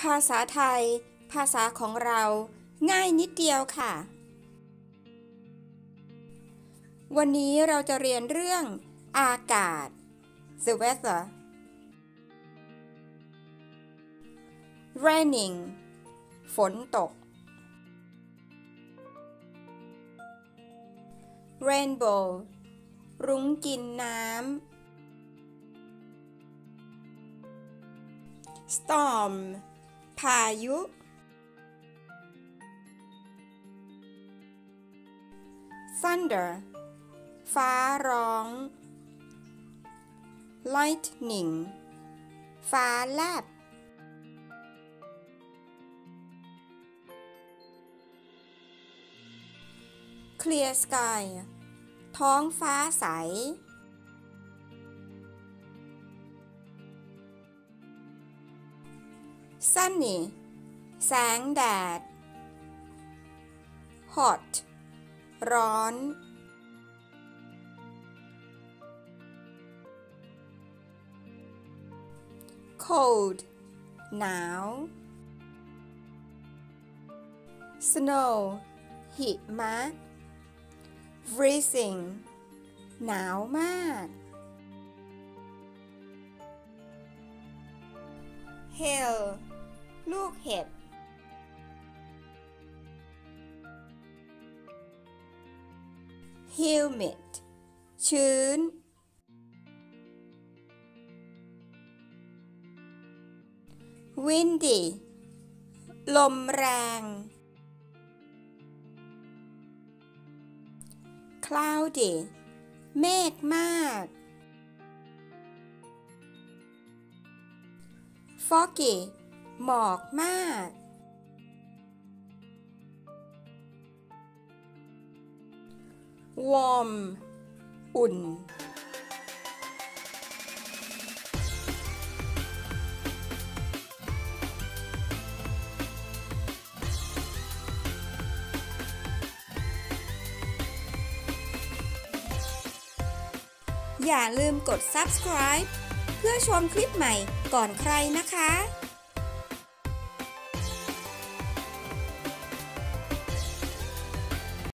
ภาษาไทย ภาษาของเราง่ายนิดเดียวค่ะ วันนี้เราจะเรียนเรื่องอากาศ the weather raining ฝนตก rainbow รุ้งกินน้ำ storm ายุ thunder ฟ้าร้อง lightning ฟ้าแลบ clear sky ท้องฟ้าใส sunny แสงแดด hot ร้อน cold หนาว snow หิมะ freezing หนาวมาก hail ลูกเห็บฮิวมิดชื้น วินดีลมแรง คลาวดีเมฆมาก ฟอกกี้ หมอกมาก warm อุ่น อย่าลืมกด subscribe เพื่อชมคลิปใหม่ก่อนใครนะคะ